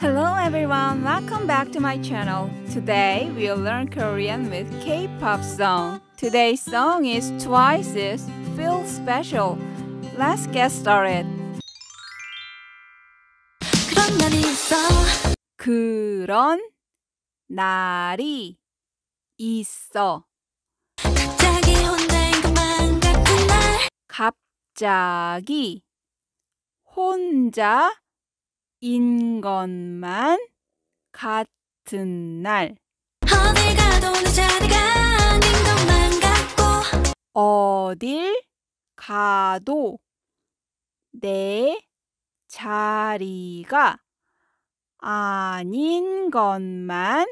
Hello everyone, welcome back to my channel. Today we'll learn Korean with K-pop song. Today's song is Twice's Feel Special. Let's get started. 그런 날이 있어 그런 날이 있어. 갑자기 혼자인 것만 같은 날 갑자기 혼자 인 것만 같은 날. 어딜 가도 내 자리가 아닌 것만 같고. 어딜 가도 내 자리가 아닌 것만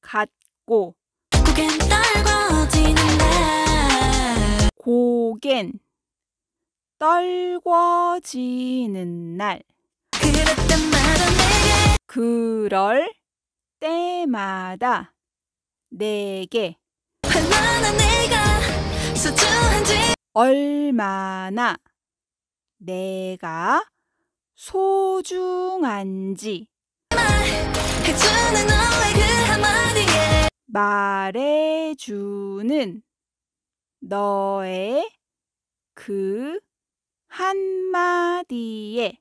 같고. 고개는 떨궈지는 날. 고겐 떨궈지는 날 그럴 때마다 내게 얼마나 내가 소중한지 그 말해주는 너의 그 한마디에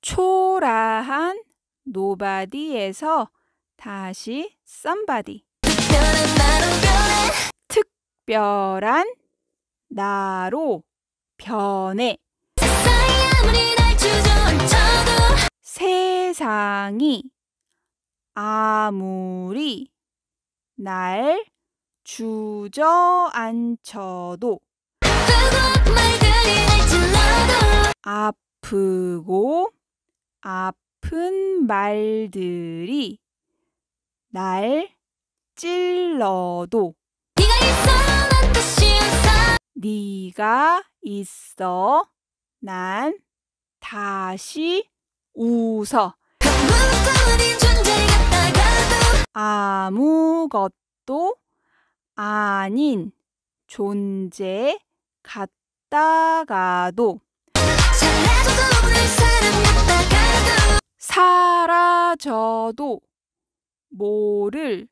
초라한 nobody 노바디에서 다시 somebody. 특별한 나로 변해. 세상이 아무리 날 주저앉혀도 아무 아프고 아픈 말들이 날 찔러도 네가 있어. 난 다시 웃어. 아무것도 아닌 존재 같다가도 사라져도 모를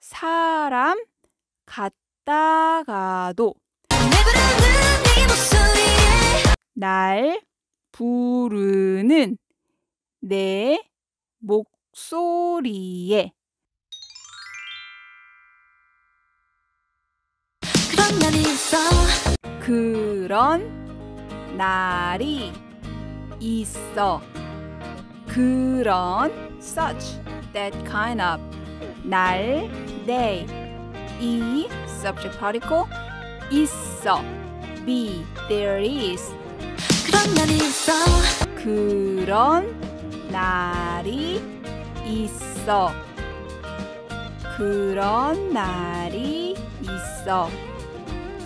사람 목소리에 날 부르는 내 목소리에 그런 날이 있어 그런 날이 있어. 그런 such that kind of 날 day 이 subject particle 있어 be there is 그런 날이 있어 그런 날이 있어. 그런 날이 있어.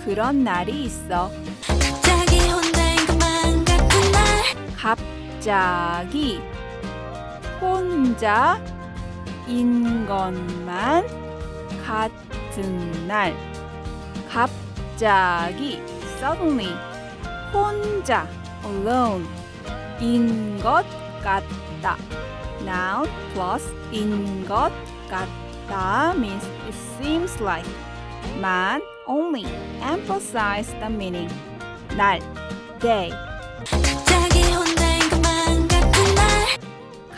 그런 날이 있어. 갑자기 혼자인 것만 같은 날 갑자기 혼자 인 것만 같은 날. 갑자기 suddenly 혼자 alone 인 것 같다. noun plus 인 것 같다 means it seems like man only emphasize the meaning 날 day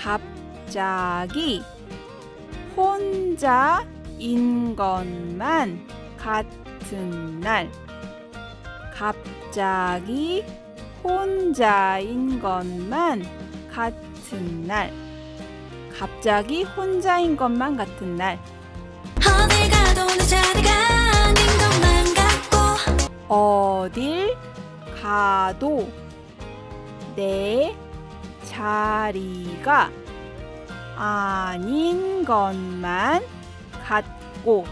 갑자기 혼자인 것만 같은 날. 갑자기 혼자인 것만 같은 날. 갑자기 혼자인 것만 같은 날. 어딜 가도 내 자리가 아닌 것만 같고 어딜 가도 내 자리가 아닌 것만 같고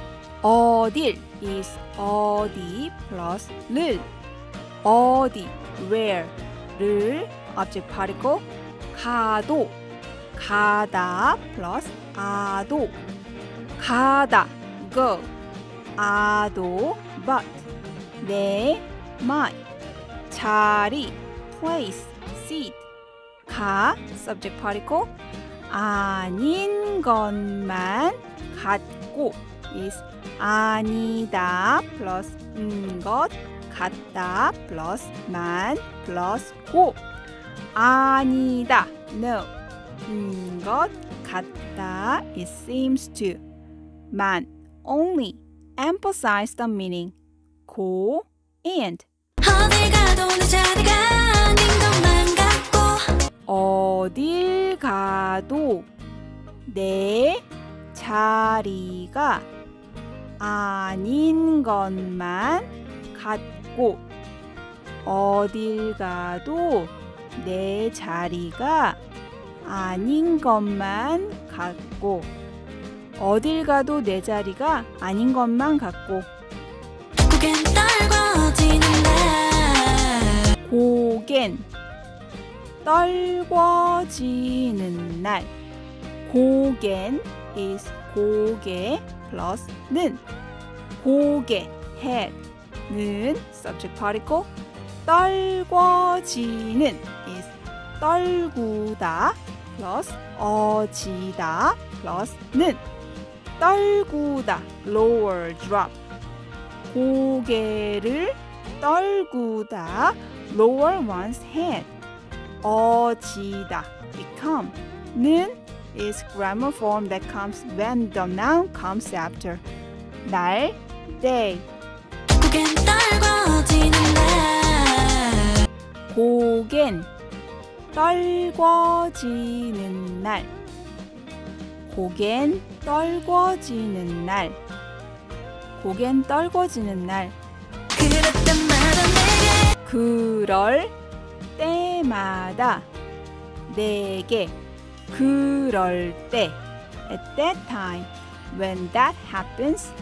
어딜 is 어디 plus 를 어디 where를 object particle 가도 가다 plus 아도 가다 go 아도 but 내 my 자리 place seat. 가 subject particle 아닌 것만 같고 is 아니다 플러스 것 같다 플러스 만 플러스 고 아니다 no 것 같다 it seems to 만 only emphasize the meaning 고 and 어딜 가도 내 자리가 어딜 가도 내 자리가 아닌 것만 같고 어딜 가도 내 자리가 아닌 것만 같고 어딜 가도 내 자리가 아닌 것만 같고 고겐 떨궈지는 날 고겐 is 고개 plus 는 고개 head는 subject particle 떨궈지는 is 떨구다 plus 어지다 plus 는 떨구다 lower drop 고개를 떨구다 lower one's head 어지다 become 는 is grammar form that comes when the noun comes after 날, day, 고개 떨궈지는 날 고겐 떨궈지는 날 고겐 떨궈지는 날 고겐 떨궈지는 날 그럴 때마다 내게 그럴 때 at that time when that happens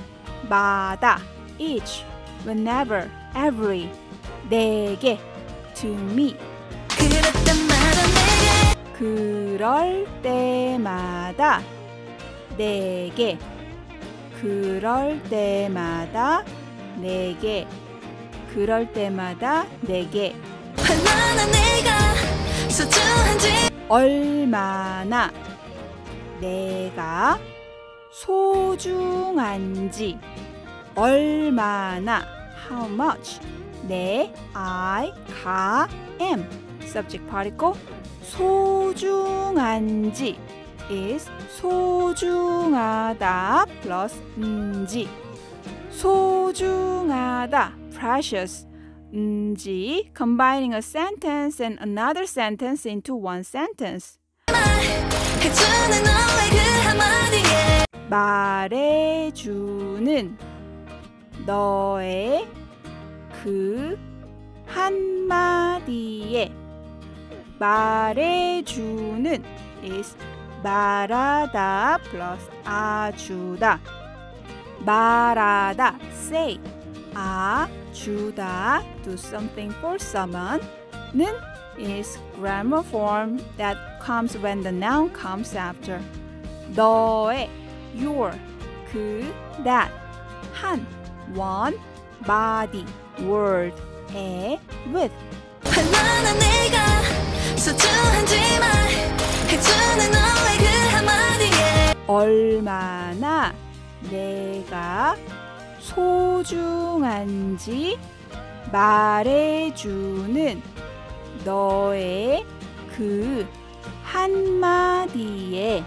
마다 each whenever every 내게 to me 그럴 때마다 내게 그럴 때마다 내게 그럴 때마다 내게 얼마나 내가 소중한지 얼마나 how much 내 I 가 am subject particle 소중한지 is 소중하다 plus 인지 소중하다 precious 인지 combining a sentence and another sentence into one sentence 그 말해주는 너의 그 한마디에 말해주는 is 말하다 plus 아주다 말하다 say 아주다 do something for someone 는 is grammar form that comes when the noun comes after 너의 your 그 that 한 one body word 에 with 얼마나 내가 소중한지 말해주는 너의 그 한마디에 얼마나 내가 소중한지 말해주는 너의 그 한마디에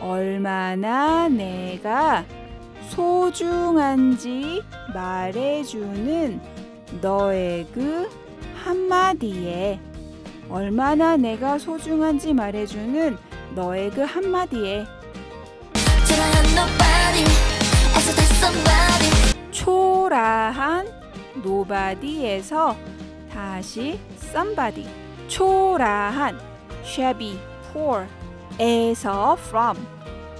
얼마나 내가 소중한지 말해주는 너의 그 한마디에 얼마나 내가 소중한지 말해주는 너의 그 한마디에 초라한 nobody 애써 다 somebody 초라한 노바디에서 다시 somebody 초라한 shabby poor 에서 from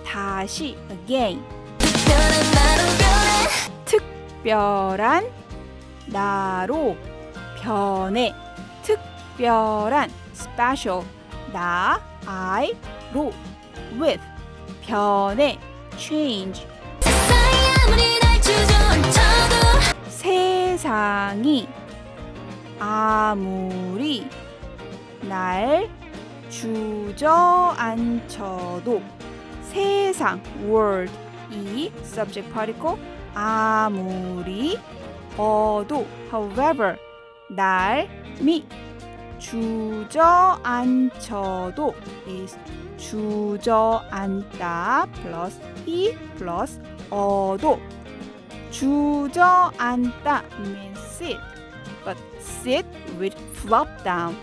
다시 again 특별한 나로 변해 특별한 나로 변해 특별한 special 나 I로 with 변해 change 세상이 아무리 날 주저앉혀도 세상 world 이 subject particle 아무리 어도 however 날미 주저앉혀도 is 주저앉다 plus 이 plus 어도 주저앉다 means sit but sit with flop down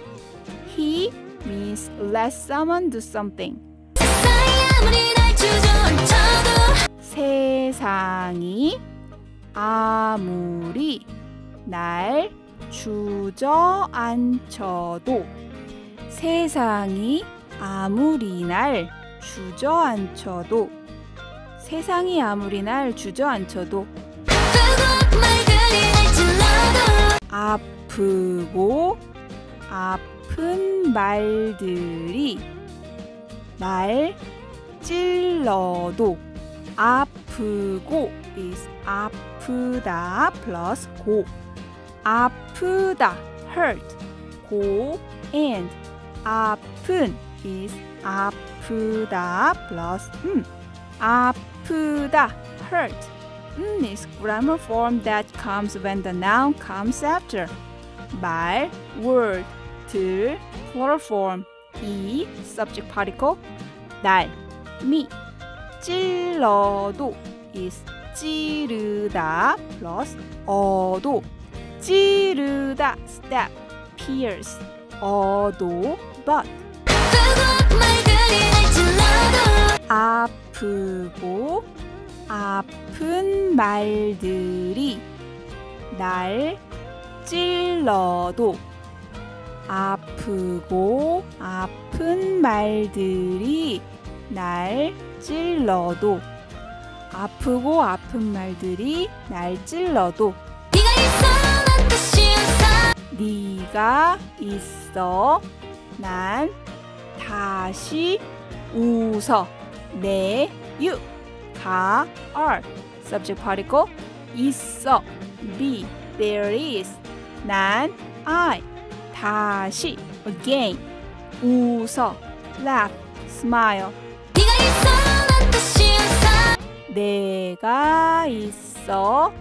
he means let someone do something 세상이 아무리 날 주저앉혀도 세상이 아무리 날 주저앉혀도 세상이 아무리 날 주저앉혀도 아프고 아픈 말들이 날 찔러도 아프고 is 아프다 plus 고 아프다 hurt 고 and 아픈 is 아프다 plus 음 아프다 hurt 음 is grammar form that comes when the noun comes after 말, word, 들, plural form 이, subject particle 날, 미 찔러도 is 찌르다 plus 어도 찌르다 step pierce 어도 but 결국 말들이 날 찔러도 아프고 아픈 말들이 날 찔러도 아프고 아픈 말들이 날 찔러도 아프고 아픈 말들이 날 찔러도 네가 있어 난 다시 웃어 내 you 가 are subject particle 있어 be there is 난 I 다시 again 웃어 laugh smile 내가 있어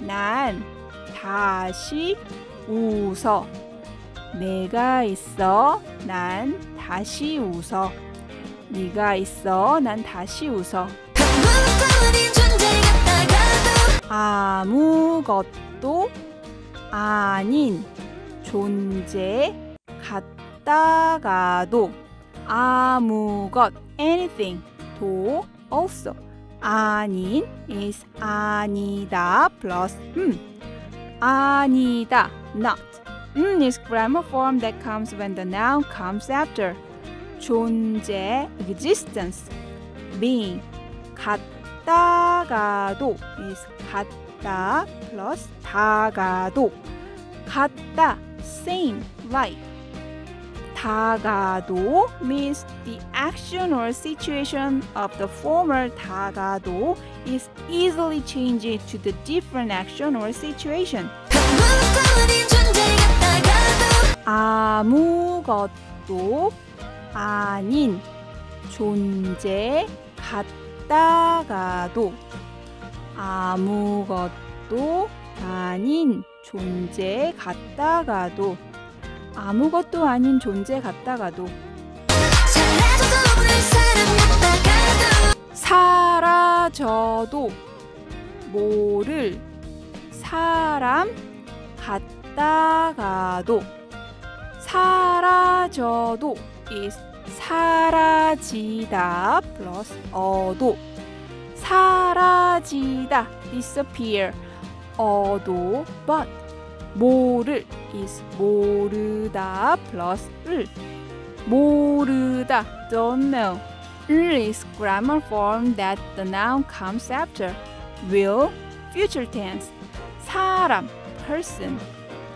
난 다시 웃어 내가 있어 난 다시 웃어 네가 있어 난 다시 웃어 아무것도 아닌 존재 같다가도 아무것 anything 도 also 아닌 is 아니다 plus 음 아니다 not 음 is grammar form that comes when the noun comes after 존재 existence being 같다가도 is 같다 plus 다가도 같다 same like 다가도 means the action or situation of the former 다가도 is easily changed to the different action or situation. 아무것도 아닌 존재 같다가도 아무것도 아닌 존재 같다가도 아무것도 아닌 존재 같다가도 사라져도 모를 사람 같다가도 사라져도 is 사라지다 plus 어도 사라지다 disappear 어도 but 모를 is 모르다 plus 을 모르다 don't know 을 is grammar form that the noun comes after will future tense 사람 person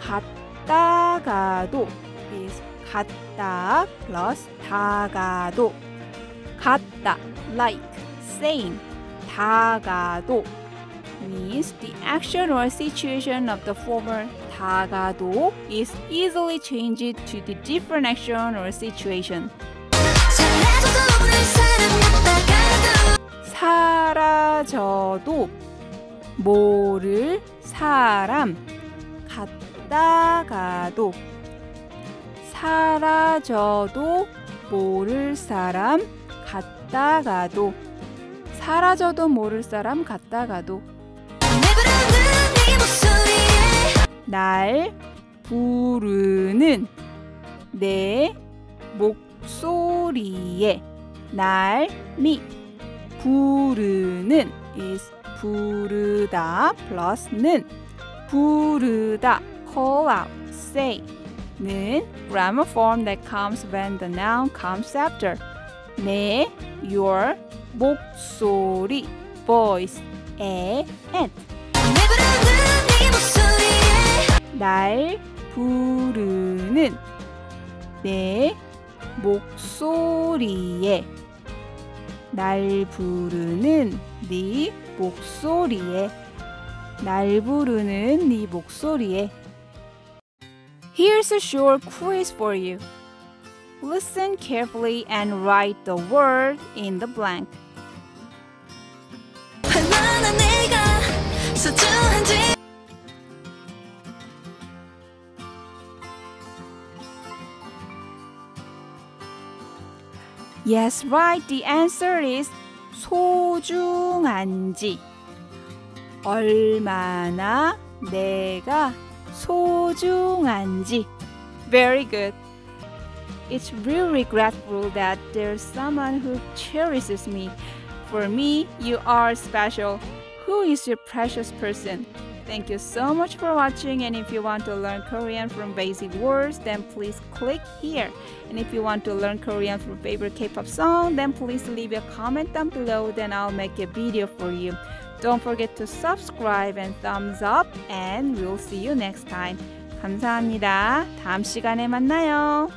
갔다가도 is 갔다 plus 다가도 갔다 like same 다가도 means the action or situation of the former 다가도 is easily changed to the different action or situation. 사라져도 모를 사람 갔다가도 사라져도 모를 사람 갔다가도. 사라져도 모를 사람 갔다가도. 날 부르는 내 목소리에 날 미. 부르는 is 부르다 플러스는 부르다. call out say 는 grammar form that comes when the noun comes after 내 your 목소리 voice 에네 목소리에 날 부르는 내 목소리에 날 부르는 네 목소리에 날 부르는 네 목소리에 Here's a short quiz for you. Listen carefully and write the word in the blank. 얼마나 내가 소중한지 Yes, right. The answer is 소중한지. 얼마나 내가 소중한지. Very good. It's really regretful that there's someone who cherishes me. For me, you are special. Who is your precious person? Thank you so much for watching and if you want to learn Korean from basic words then please click here. And if you want to learn Korean from favorite K-pop song then please leave a comment down below then I'll make a video for you. Don't forget to subscribe and thumbs up and we'll see you next time. 감사합니다. 다음 시간에 만나요.